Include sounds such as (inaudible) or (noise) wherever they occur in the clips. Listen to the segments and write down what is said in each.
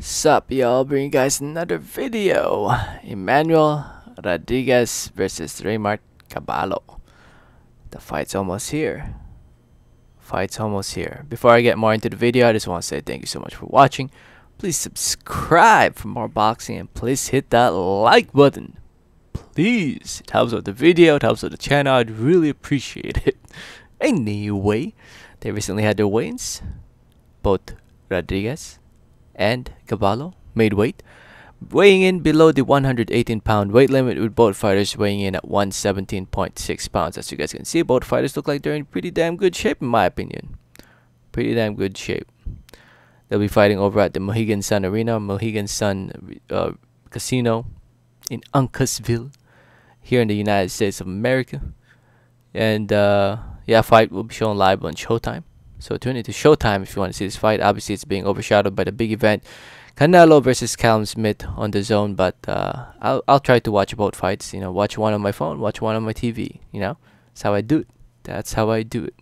Sup y'all, bring you guys another video. Emmanuel Rodriguez versus Reymart Gaballo. The fight's almost here. Fight's almost here. Before I get more into the video, I just want to say thank you so much for watching. Please subscribe for more boxing and please hit that like button. Please. It helps with the video, it helps with the channel. I'd really appreciate it. (laughs) Anyway, they recently had their weigh-ins. Both Rodriguez and Gaballo made weight, weighing in below the 118 pound weight limit with both fighters weighing in at 117.6 pounds. As you guys can see, both fighters look like they're in pretty damn good shape in my opinion. Pretty damn good shape. They'll be fighting over at the Mohegan Sun Arena, Mohegan Sun uh, Casino in Uncasville here in the United States of America. And uh, yeah, fight will be shown live on Showtime. So tune into Showtime if you want to see this fight. Obviously, it's being overshadowed by the big event, Canelo versus Callum Smith on DAZN. But uh, I'll I'll try to watch both fights. You know, watch one on my phone, watch one on my TV. You know, that's how I do it. That's how I do it.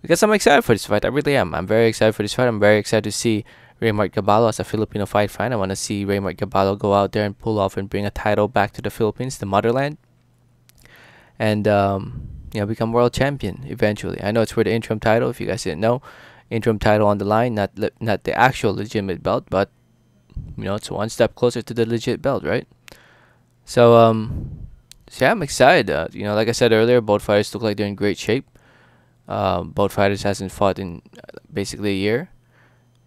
Because I'm excited for this fight. I really am. I'm very excited for this fight. I'm very excited to see Reymart Gaballo as a Filipino fight fan. I want to see Reymart Gaballo go out there and pull off and bring a title back to the Philippines, the motherland. And um, you know become world champion eventually. I know it's for the interim title. If you guys didn't know, interim title on the line, not not the actual legitimate belt, but you know it's one step closer to the legit belt, right? So um, so yeah, I'm excited. Uh, you know, like I said earlier, both fighters look like they're in great shape. Um, both fighters hasn't fought in uh, basically a year,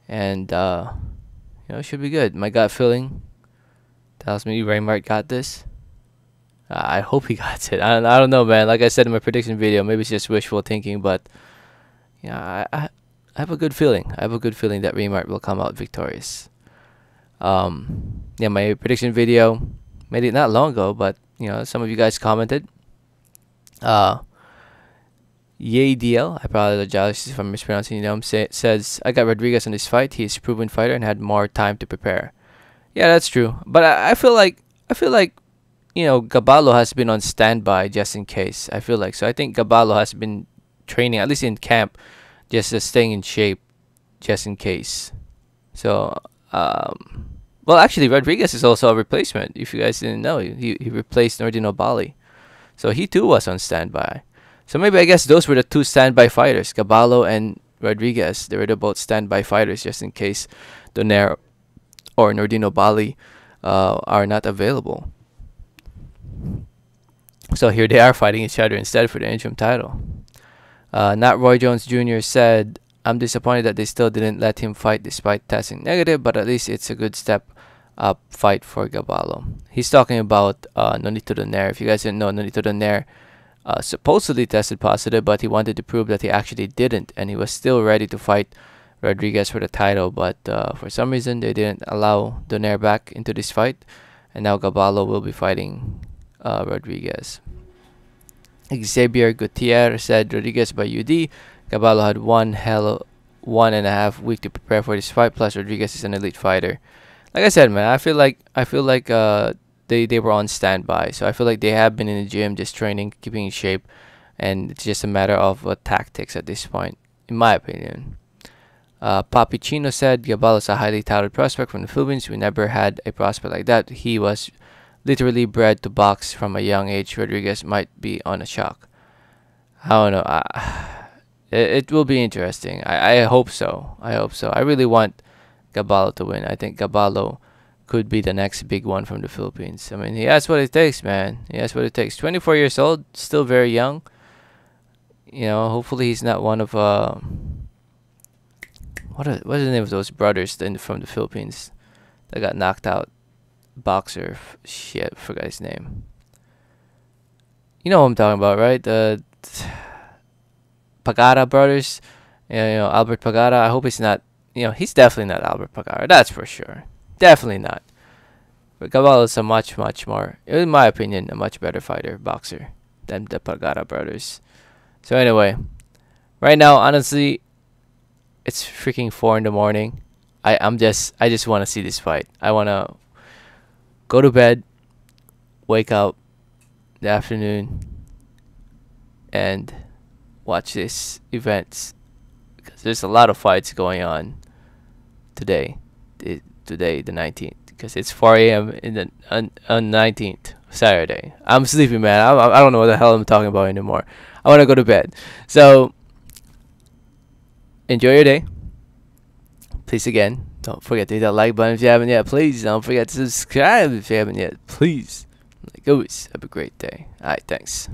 and uh, you know it should be good. My gut feeling tells me Reymart got this. I hope he (laughs) got it. I don't, I don't know, man. Like I said in my prediction video, maybe it's just wishful thinking, but yeah, I, I, I have a good feeling. I have a good feeling that Reymart will come out victorious. Um, yeah, my prediction video made it not long ago, but you know, some of you guys commented. Uh, Yay DL, I apologize if I'm mispronouncing your name, say, says, I got Rodriguez in this fight. He's a proven fighter and had more time to prepare. Yeah, that's true. But I, I feel like I feel like you know, Gaballo has been on standby just in case. I feel like so. I think Gaballo has been training at least in camp, just uh, staying in shape, just in case. So, um, well, actually, Rodriguez is also a replacement. If you guys didn't know, he he replaced Nordine Oubaali, so he too was on standby. So maybe I guess those were the two standby fighters, Gaballo and Rodriguez. They were the both standby fighters just in case Donaire or Nordine Oubaali uh, are not available. So here they are fighting each other instead for the interim title. Uh, not Roy Jones Jr. said, I'm disappointed that they still didn't let him fight despite testing negative, but at least it's a good step up fight for Gaballo. He's talking about uh, Nonito Donaire. If you guys didn't know, Nonito Donaire uh, supposedly tested positive, but he wanted to prove that he actually didn't, and he was still ready to fight Rodriguez for the title, but uh, for some reason they didn't allow Donaire back into this fight, and now Gaballo will be fighting uh, Rodriguez. Xavier Gutierrez said Rodriguez by UD. Gaballo had one hell one and a half week to prepare for this fight. Plus Rodriguez is an elite fighter. Like I said, man, I feel like I feel like uh they they were on standby. So I feel like they have been in the gym just training, keeping in shape, and it's just a matter of uh, tactics at this point, in my opinion. Uh, Papi Chino said Gaballo is a highly touted prospect from the Philippines. We never had a prospect like that. He was literally bred to box from a young age, Rodriguez might be on a shock. I don't know. I, (sighs) it, it will be interesting. I, I hope so. I hope so. I really want Gaballo to win. I think Gaballo could be the next big one from the Philippines. I mean, he has what it takes, man. He has what it takes. 24 years old, still very young. You know, hopefully he's not one of uh, what are, what is the name of those brothers in, from the Philippines that got knocked out? Boxer. Shit, forgot his name. You know what I'm talking about, right? The Pagara brothers. You know, Albert Pagara. I hope he's not. You know, he's definitely not Albert Pagara. That's for sure. Definitely not. But Gaballo is a much, much more, in my opinion, a much better fighter, boxer than the Pagara brothers. So anyway, right now, honestly, it's freaking four in the morning. I I'm just I just want to see this fight. I want to go to bed, wake up the afternoon, and watch this events because there's a lot of fights going on today. Today, the 19th, because it's 4 a.m. in the on, on 19th Saturday. I'm sleepy, man. I, I don't know what the hell I'm talking about anymore. I want to go to bed. So enjoy your day. Please again, don't forget to hit that like button if you haven't yet. Please don't forget to subscribe if you haven't yet. Please. Like always, have a great day. Alright, thanks.